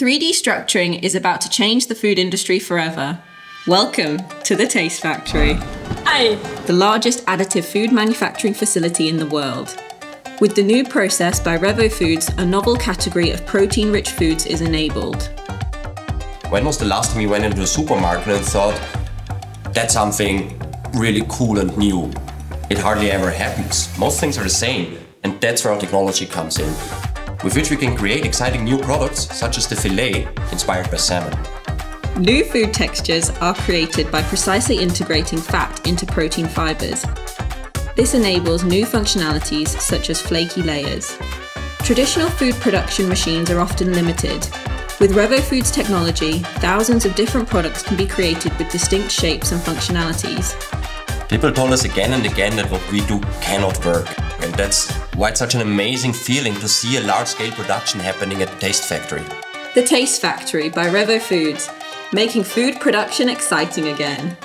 3D structuring is about to change the food industry forever. Welcome to the Taste Factory. Hi! The largest additive food manufacturing facility in the world. With the new process by Revo Foods, a novel category of protein rich foods is enabled. When was the last time you went into a supermarket and thought, that's something really cool and new? It hardly ever happens. Most things are the same, and that's where our technology comes in, with which we can create exciting new products, such as the filet, inspired by salmon. New food textures are created by precisely integrating fat into protein fibers. This enables new functionalities such as flaky layers. Traditional food production machines are often limited. With Revo Foods technology, thousands of different products can be created with distinct shapes and functionalities. People told us again and again that what we do cannot work. And that's why it's such an amazing feeling to see a large scale production happening at the Taste Factory. The Taste Factory by Revo Foods, making food production exciting again.